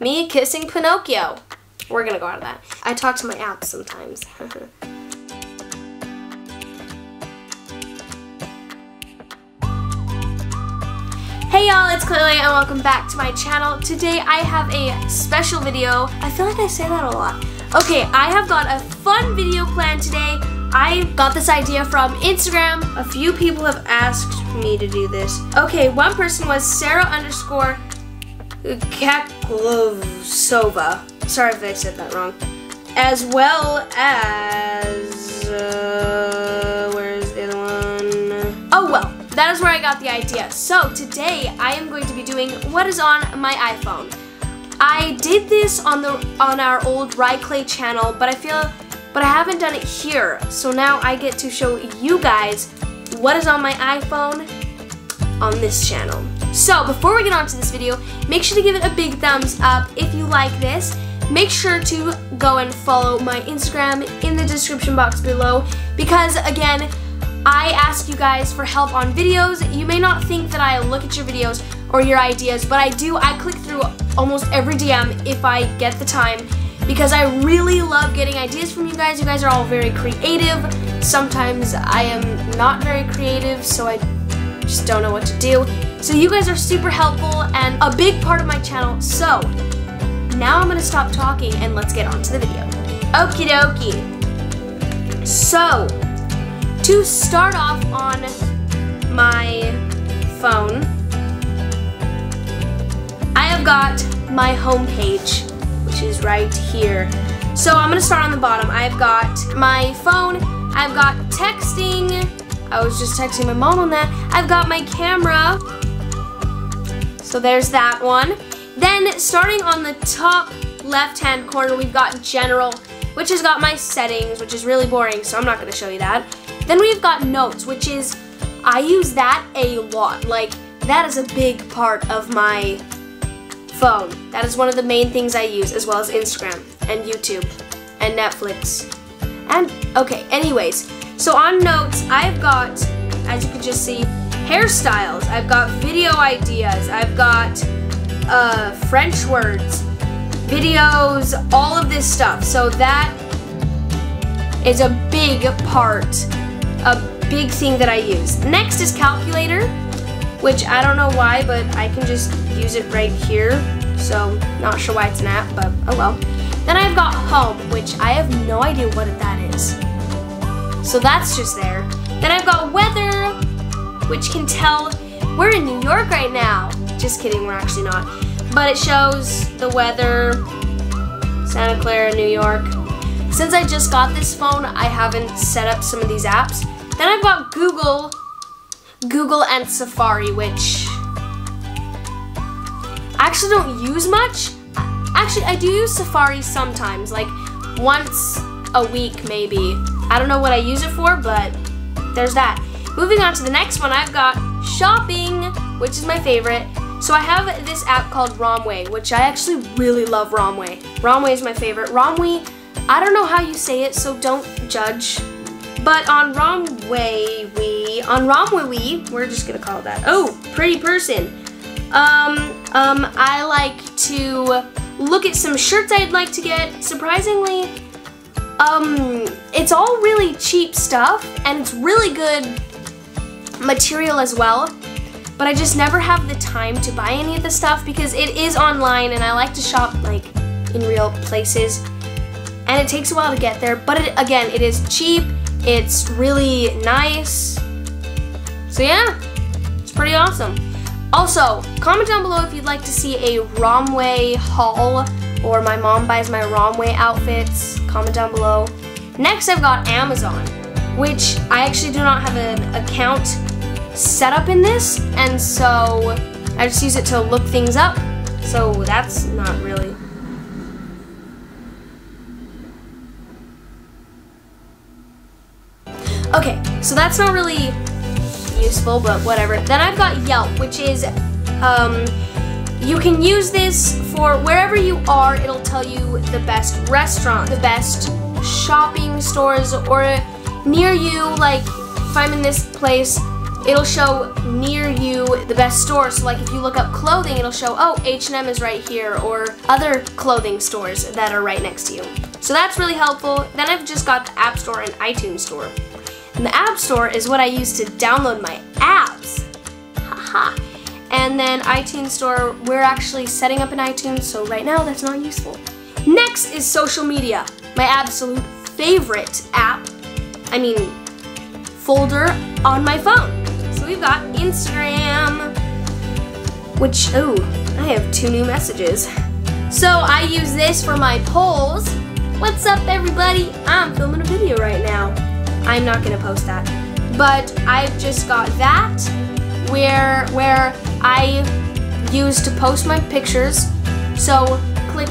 Me kissing Pinocchio. We're gonna go out of that. I talk to my apps sometimes. Hey y'all, it's Klailea and welcome back to my channel. Today I have a special video. I feel like I say that a lot. Okay, I have got a fun video planned today. I got this idea from Instagram. A few people have asked me to do this. Okay, one person was Sarah underscore Kaklovsova. Sorry if I said that wrong. As well as, uh, where's the other one? Oh well, that is where I got the idea. So today I am going to be doing what is on my iPhone. I did this on the on our old Rykel channel, but I feel but I haven't done it here. So now I get to show you guys what is on my iPhone on this channel. So before we get on to this video, make sure to give it a big thumbs up if you like this. Make sure to go and follow my Instagram in the description box below because again, I ask you guys for help on videos. You may not think that I look at your videos or your ideas, but I do. I click through almost every DM if I get the time because I really love getting ideas from you guys. You guys are all very creative. Sometimes I am not very creative, so I just don't know what to do. So you guys are super helpful and a big part of my channel. So now I'm gonna stop talking and let's get on to the video. Okie dokie. So, to start off on my phone, I have got my home page, which is right here. So I'm gonna start on the bottom. I've got my phone, I've got texting, I was just texting my mom on that. I've got my camera, so there's that one. Then starting on the top left-hand corner, we've got general, which has got my settings, which is really boring, so I'm not gonna show you that. Then we've got notes, which is, I use that a lot. Like, that is a big part of my phone. That is one of the main things I use, as well as Instagram and YouTube and Netflix. And, okay, anyways, so on notes, I've got, as you can just see, hairstyles. I've got video ideas. I've got uh, French words, videos, all of this stuff. So that is a big part, a big thing that I use. Next is calculator, which I don't know why, but I can just use it right here. So not sure why it's an app, but oh well. Then I've got home, which I have no idea what that is. So that's just there. Then I've got weather, which can tell we're in New York right now. Just kidding, we're actually not. But it shows the weather, Santa Clara, New York. Since I just got this phone, I haven't set up some of these apps. Then I've got Google, Google and Safari, which I actually don't use much. Actually, I do use Safari sometimes, like once a week maybe. I don't know what I use it for, but there's that. Moving on to the next one, I've got shopping, which is my favorite. So I have this app called Romwe, which I actually really love Romwe. Romwe is my favorite. Romwe, I don't know how you say it, so don't judge. But on Romwe, we, on Romwe, we, we're just gonna call that. Oh, pretty person. Um, um, I like to look at some shirts I'd like to get. Surprisingly, um, it's all really cheap stuff and it's really good material as well. But I just never have the time to buy any of the stuff because it is online and I like to shop like in real places. And it takes a while to get there, but it, again, it is cheap. It's really nice. So yeah, it's pretty awesome. Also, comment down below if you'd like to see a Romwe haul or my mom buys my Romwe outfits. Comment down below. Next, I've got Amazon, which I actually do not have an account set up in this, and so I just use it to look things up. So that's not really. Okay, so that's not really useful, but whatever. Then I've got Yelp, which is, um, you can use this for wherever you are, it'll tell you the best restaurant, the best shopping stores, or near you, like if I'm in this place, it'll show near you the best store. So like if you look up clothing, it'll show, oh, H&M is right here or other clothing stores that are right next to you. So that's really helpful. Then I've just got the App Store and iTunes Store. And the App Store is what I use to download my apps. Haha. And then iTunes Store, we're actually setting up an iTunes, so right now that's not useful. Next is social media, my absolute favorite app, I mean folder on my phone. We've got Instagram, which, oh, I have two new messages. So I use this for my polls. What's up everybody? I'm filming a video right now. I'm not gonna post that. But I've just got that where, where I use to post my pictures. So click,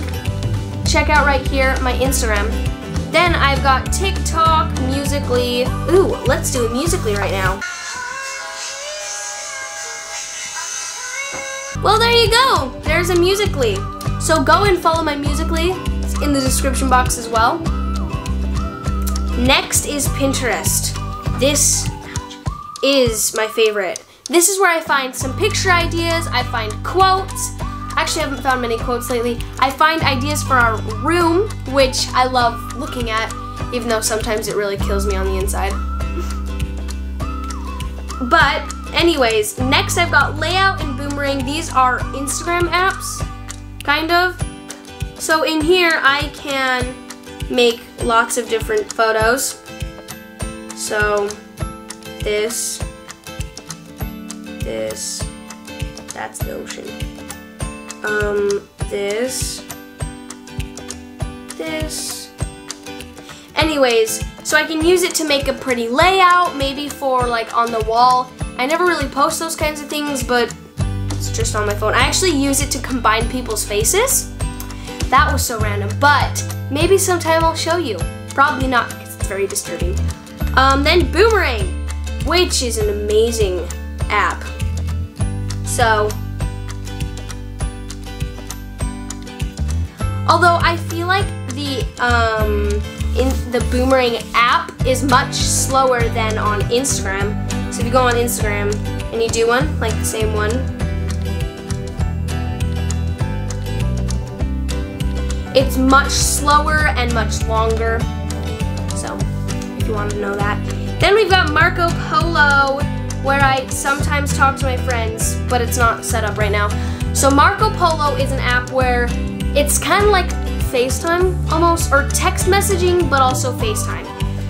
check out right here my Instagram. Then I've got TikTok, Musical.ly. Ooh, let's do a Musical.ly right now. Well, there you go. There's a Musical.ly. So go and follow my Musical.ly. It's in the description box as well. Next is Pinterest. This is my favorite. This is where I find some picture ideas, I find quotes. Actually, I haven't found many quotes lately. I find ideas for our room, which I love looking at, even though sometimes it really kills me on the inside. but anyways, next I've got Layout and Boomerang. These are Instagram apps, kind of. So in here, I can make lots of different photos. So this this, that's the ocean. Um, this, this. Anyways, so I can use it to make a pretty layout, maybe for like on the wall. I never really post those kinds of things, but it's just on my phone. I actually use it to combine people's faces. That was so random, but maybe sometime I'll show you. Probably not, because it's very disturbing. Um, then Boomerang, which is an amazing app. So, although I feel like the um, in the Boomerang app is much slower than on Instagram. So if you go on Instagram and you do one, like the same one, it's much slower and much longer. So if you want to know that. Then we've got Marco Polo, where I sometimes talk to my friends, but it's not set up right now. So Marco Polo is an app where it's kind of like FaceTime almost, or text messaging, but also FaceTime.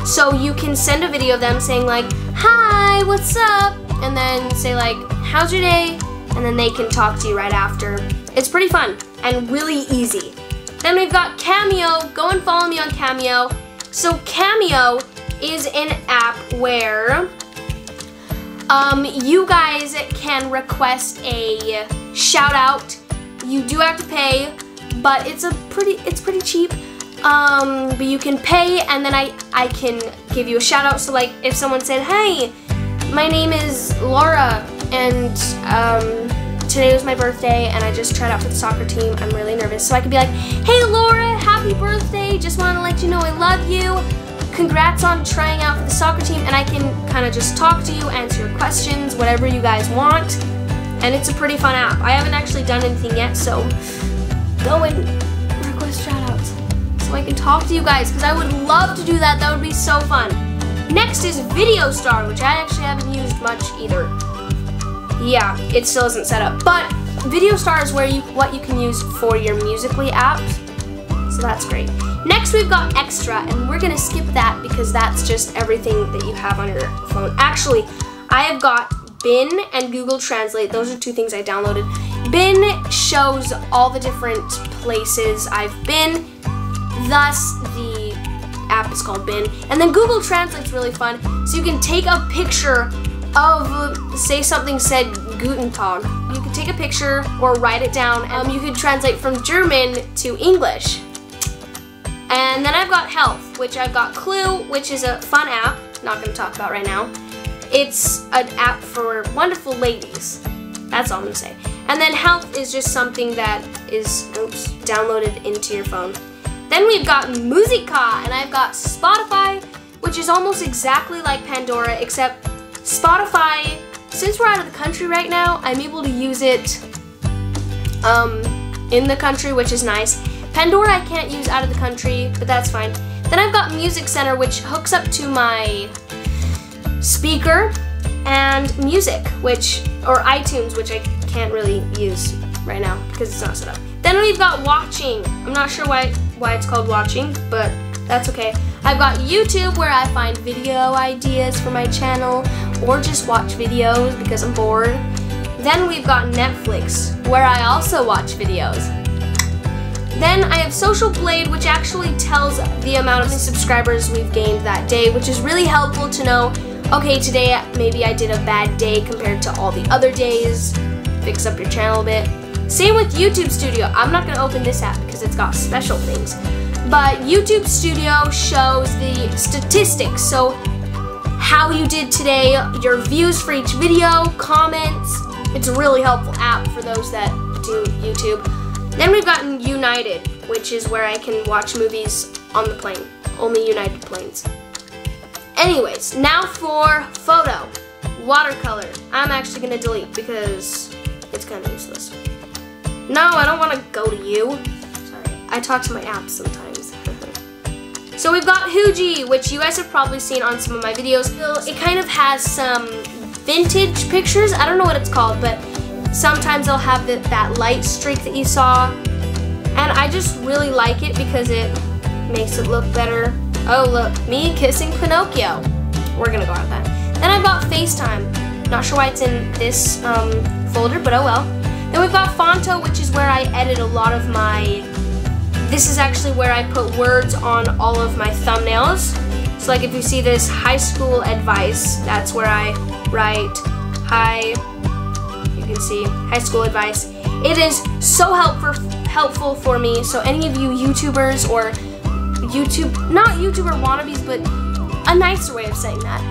So you can send a video of them saying like, hi, what's up? And then say like, how's your day? And then they can talk to you right after. It's pretty fun and really easy. Then we've got Cameo. Go and follow me on Cameo. So Cameo is an app where um, you guys can request a shout out. You do have to pay, but it's a pretty it's pretty cheap. Um, but you can pay and then I, I can give you a shout out. So like if someone said, hey, my name is Laura and um, today was my birthday and I just tried out for the soccer team. I'm really nervous. So I could be like, hey Laura, happy birthday. Just want to let you know I love you congrats on trying out for the soccer team and I can kind of just talk to you, answer your questions, whatever you guys want. And it's a pretty fun app. I haven't actually done anything yet, so go and so I can talk to you guys because I would love to do that. That would be so fun. Next is Video Star, which I actually haven't used much either. Yeah, it still isn't set up. But Video Star is where you what you can use for your Musical.ly apps. So that's great. Next we've got Extra, and we're gonna skip that because that's just everything that you have on your phone. Actually, I have got Been and Google Translate. Those are two things I downloaded. Been shows all the different places I've been, thus the app is called Been. And then Google Translate's really fun, so you can take a picture of, say something said Guten Tag. You can take a picture or write it down, and you can translate from German to English. And then I've got Health, which I've got Clue, which is a fun app, not going to talk about right now. It's an app for wonderful ladies. That's all I'm going to say. And then Health is just something that is oops, downloaded into your phone. Then we've got Musica, and I've got Spotify, which is almost exactly like Pandora, except Spotify since we're out of the country right now, I'm able to use it um, in the country, which is nice. Pandora I can't use out of the country, but that's fine. Then I've got Music Center, which hooks up to my speaker and music, which, or iTunes, which I can't really use right now because it's not set up. Then we've got watching. I'm not sure why, why it's called watching, but that's okay. I've got YouTube where I find video ideas for my channel or just watch videos because I'm bored. Then we've got Netflix where I also watch videos. Then I have Social Blade which actually tells the amount of subscribers we've gained that day which is really helpful to know okay today maybe I did a bad day compared to all the other days. Fix up your channel a bit. Same with YouTube Studio. I'm not going to open this app it's got special things but YouTube Studio shows the statistics. So how you did today, your views for each video, comments. It's a really helpful app for those that do YouTube. Then we've gotten United, which is where I can watch movies on the plane. Only United planes. Anyways, now for photo. Watercolor. I'm actually going to delete because it's kind of useless. No, I don't want to go to you. I talk to my apps sometimes. So we've got Huji, which you guys have probably seen on some of my videos. It kind of has some vintage pictures. I don't know what it's called, but sometimes they'll have the, that light streak that you saw. And I just really like it because it makes it look better. Oh, look, me kissing Pinocchio. We're gonna go out that. Then I've got FaceTime. Not sure why it's in this um, folder, but oh well. Then we've got Phonto, which is where I edit a lot of my this is actually where I put words on all of my thumbnails. So like if you see this high school advice, that's where I write high, you can see high school advice. It is so helpful helpful for me. So any of you YouTubers or YouTube, not YouTuber wannabes, but a nicer way of saying that.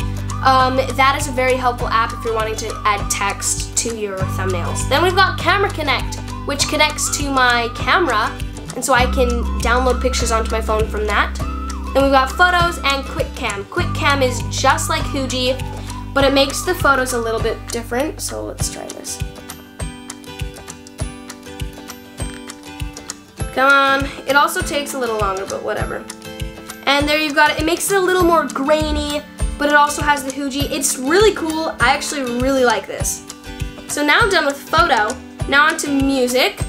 Um, that is a very helpful app if you're wanting to add text to your thumbnails. Then we've got Camera Connect, which connects to my camera and so I can download pictures onto my phone from that. Then we've got photos and QuickCam. QuickCam is just like Huji, but it makes the photos a little bit different, so let's try this. Come on, it also takes a little longer, but whatever. And there you've got it. It makes it a little more grainy, but it also has the Huji. It's really cool. I actually really like this. So now I'm done with photo. Now on to music.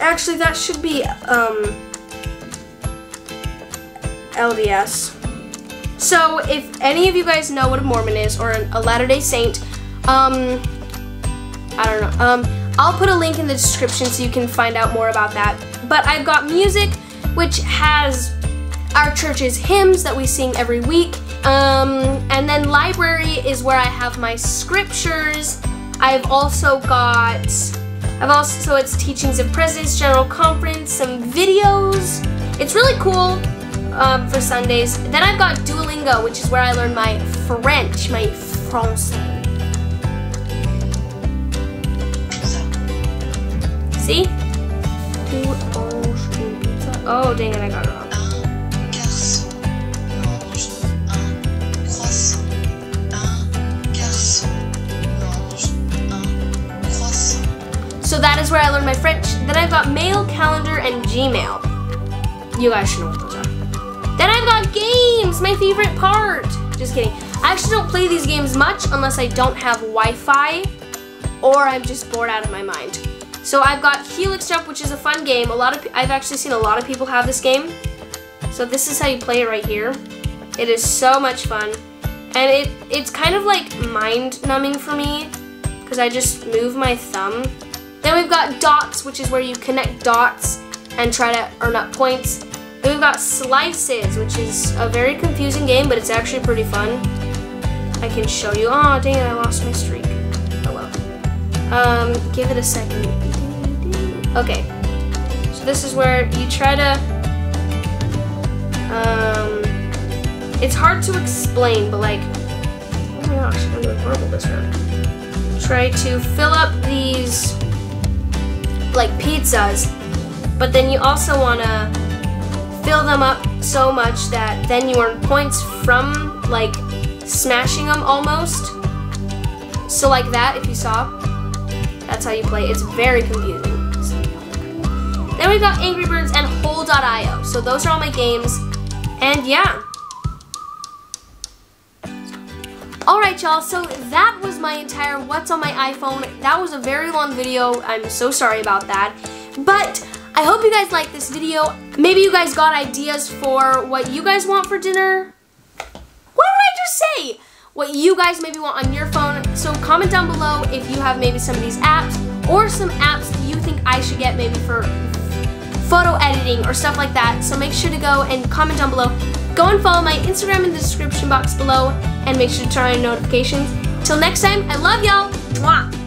Actually, that should be um, LDS. So if any of you guys know what a Mormon is or a Latter-day Saint, um, I don't know. Um, I'll put a link in the description so you can find out more about that. But I've got music, which has our church's hymns that we sing every week. Um, and then library is where I have my scriptures. I've also got I've also, so it's teachings of presidents, general conference, some videos. It's really cool um, for Sundays. Then I've got Duolingo, which is where I learn my French, my français. See? Oh, dang it, I got it that is where I learned my French. Then I've got mail, calendar, and Gmail. You guys should know what those are. Then I've got games, my favorite part. Just kidding. I actually don't play these games much unless I don't have Wi-Fi or I'm just bored out of my mind. So I've got Helix Jump, which is a fun game. A lot of I've actually seen a lot of people have this game. So this is how you play it right here. It is so much fun. And it it's kind of like mind-numbing for me because I just move my thumb then we've got dots, which is where you connect dots and try to earn up points. Then we've got slices, which is a very confusing game, but it's actually pretty fun. I can show you. Oh, dang it, I lost my streak. Oh well. Um, give it a second. Okay. So this is where you try to, um, it's hard to explain, but like, oh my gosh, I'm doing horrible this round. Try to fill up these like pizzas, but then you also want to fill them up so much that then you earn points from like smashing them almost. So like that, if you saw, that's how you play. It's very confusing. Then we've got Angry Birds and Hole.io. So those are all my games. And yeah. Alright y'all, so that was my entire what's on my iPhone. That was a very long video. I'm so sorry about that. But I hope you guys liked this video. Maybe you guys got ideas for what you guys want for dinner. What did I just say? What you guys maybe want on your phone. So comment down below if you have maybe some of these apps or some apps you think I should get maybe for photo editing or stuff like that. So make sure to go and comment down below. Go and follow my Instagram in the description box below and make sure to turn on notifications. Till next time, I love y'all. Mwah.